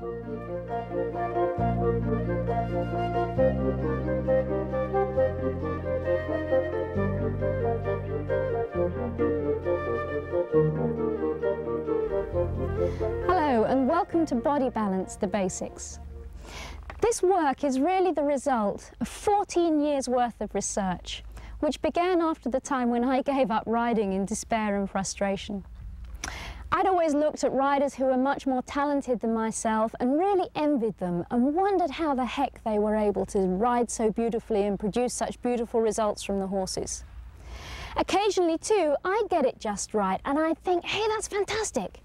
Hello and welcome to Body Balance, the basics. This work is really the result of 14 years worth of research, which began after the time when I gave up riding in despair and frustration. I'd always looked at riders who were much more talented than myself and really envied them and wondered how the heck they were able to ride so beautifully and produce such beautiful results from the horses. Occasionally too, I'd get it just right and I'd think, hey, that's fantastic.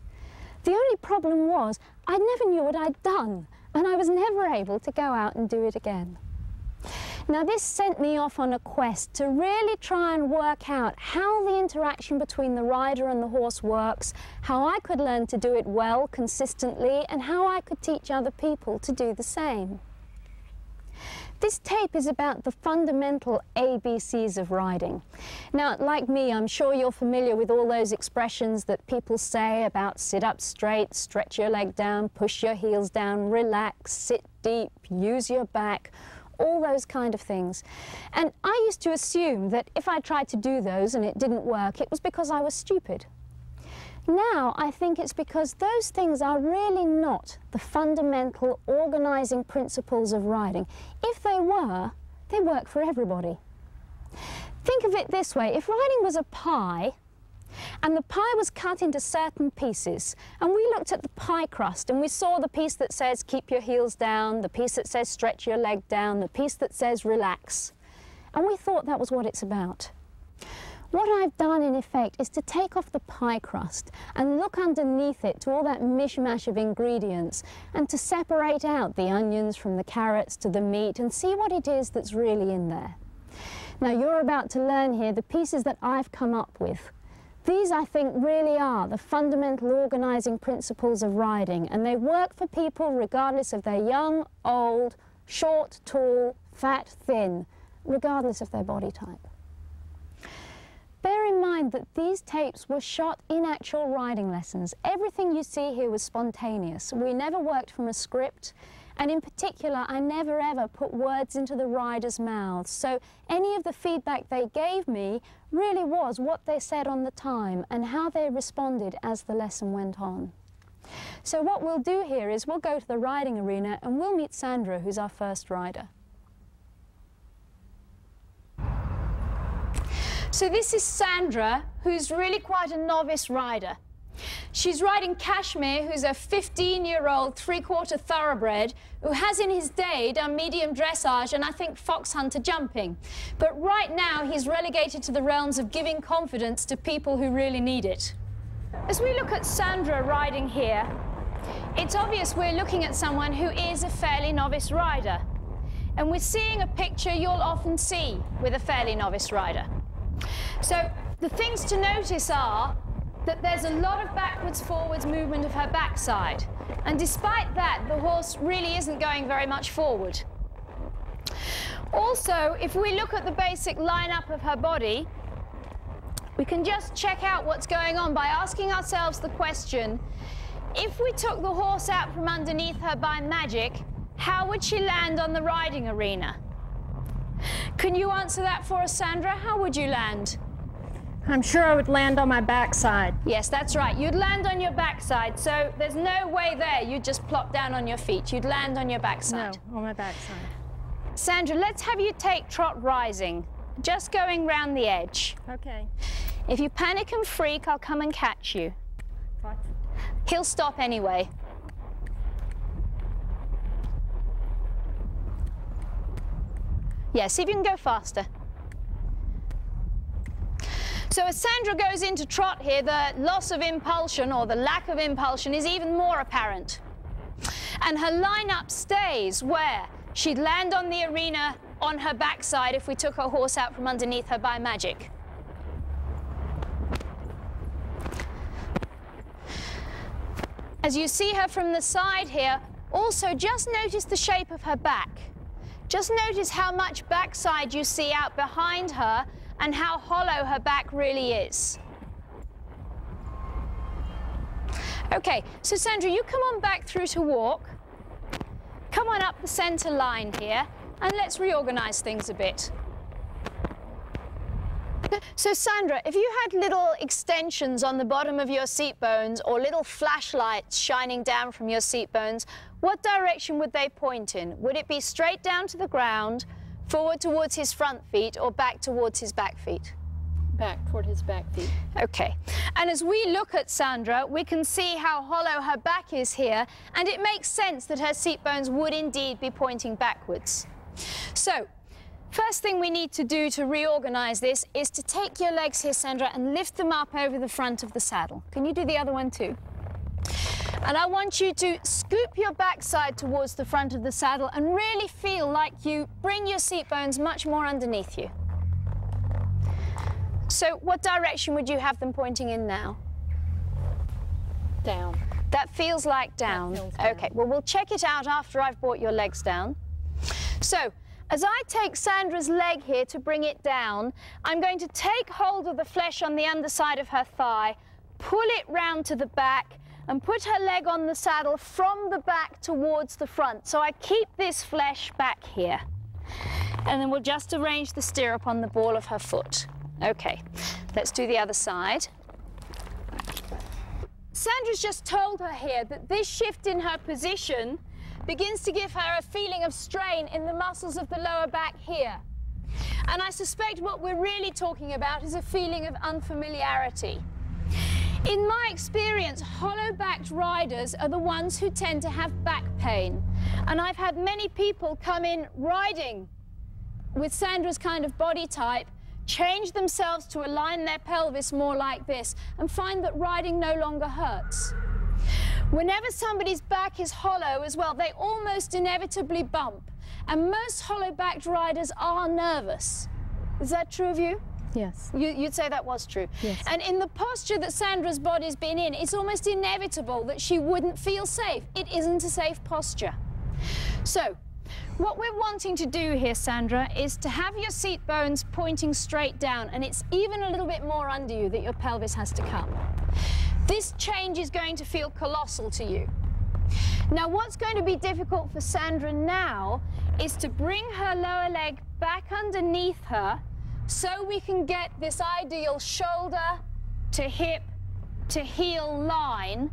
The only problem was I never knew what I'd done and I was never able to go out and do it again. Now this sent me off on a quest to really try and work out how the interaction between the rider and the horse works, how I could learn to do it well, consistently, and how I could teach other people to do the same. This tape is about the fundamental ABCs of riding. Now, like me, I'm sure you're familiar with all those expressions that people say about sit up straight, stretch your leg down, push your heels down, relax, sit deep, use your back, all those kind of things. And I used to assume that if I tried to do those and it didn't work, it was because I was stupid. Now I think it's because those things are really not the fundamental organising principles of riding. If they were, they work for everybody. Think of it this way, if riding was a pie, and the pie was cut into certain pieces, and we looked at the pie crust and we saw the piece that says keep your heels down, the piece that says stretch your leg down, the piece that says relax, and we thought that was what it's about. What I've done in effect is to take off the pie crust and look underneath it to all that mishmash of ingredients and to separate out the onions from the carrots to the meat and see what it is that's really in there. Now you're about to learn here the pieces that I've come up with. These, I think, really are the fundamental organising principles of riding and they work for people regardless of their young, old, short, tall, fat, thin, regardless of their body type. Bear in mind that these tapes were shot in actual riding lessons. Everything you see here was spontaneous. We never worked from a script. And in particular, I never ever put words into the riders' mouths. So any of the feedback they gave me really was what they said on the time and how they responded as the lesson went on. So what we'll do here is we'll go to the riding arena and we'll meet Sandra, who's our first rider. So this is Sandra, who's really quite a novice rider. She's riding Kashmir, who's a 15-year-old three-quarter thoroughbred who has in his day done medium dressage and I think fox hunter jumping. But right now he's relegated to the realms of giving confidence to people who really need it. As we look at Sandra riding here, it's obvious we're looking at someone who is a fairly novice rider. And we're seeing a picture you'll often see with a fairly novice rider. So the things to notice are that there's a lot of backwards forwards movement of her backside. And despite that, the horse really isn't going very much forward. Also, if we look at the basic lineup of her body, we can just check out what's going on by asking ourselves the question, if we took the horse out from underneath her by magic, how would she land on the riding arena? Can you answer that for us, Sandra? How would you land? I'm sure I would land on my backside. Yes, that's right. You'd land on your backside. So there's no way there you'd just plop down on your feet. You'd land on your backside. No, on my backside. Sandra, let's have you take trot rising, just going round the edge. Okay. If you panic and freak, I'll come and catch you. What? He'll stop anyway. Yeah, see if you can go faster. So as Sandra goes into trot here, the loss of impulsion or the lack of impulsion is even more apparent. And her lineup stays where she'd land on the arena on her backside if we took her horse out from underneath her by magic. As you see her from the side here, also just notice the shape of her back. Just notice how much backside you see out behind her and how hollow her back really is. Okay, so Sandra, you come on back through to walk. come on up the center line here and let's reorganize things a bit. So Sandra, if you had little extensions on the bottom of your seat bones or little flashlights shining down from your seat bones, what direction would they point in? Would it be straight down to the ground, forward towards his front feet, or back towards his back feet? Back toward his back feet. Okay. And as we look at Sandra, we can see how hollow her back is here, and it makes sense that her seat bones would indeed be pointing backwards. So, first thing we need to do to reorganize this is to take your legs here, Sandra, and lift them up over the front of the saddle. Can you do the other one too? And I want you to scoop your backside towards the front of the saddle and really feel like you bring your seat bones much more underneath you. So what direction would you have them pointing in now? Down. That feels like down. feels down. Okay, well, we'll check it out after I've brought your legs down. So, as I take Sandra's leg here to bring it down, I'm going to take hold of the flesh on the underside of her thigh, pull it round to the back, and put her leg on the saddle from the back towards the front. So I keep this flesh back here. And then we'll just arrange the stirrup on the ball of her foot. Okay, let's do the other side. Sandra's just told her here that this shift in her position begins to give her a feeling of strain in the muscles of the lower back here. And I suspect what we're really talking about is a feeling of unfamiliarity. In my experience, hollow-backed riders are the ones who tend to have back pain. And I've had many people come in riding with Sandra's kind of body type, change themselves to align their pelvis more like this, and find that riding no longer hurts. Whenever somebody's back is hollow as well, they almost inevitably bump. And most hollow-backed riders are nervous. Is that true of you? Yes. You, would say that was true. Yes. And in the posture that Sandra's body's been in, it's almost inevitable that she wouldn't feel safe. It isn't a safe posture. So, what we're wanting to do here, Sandra, is to have your seat bones pointing straight down, and it's even a little bit more under you that your pelvis has to come. This change is going to feel colossal to you. Now, what's going to be difficult for Sandra now is to bring her lower leg back underneath her so we can get this ideal shoulder to hip to heel line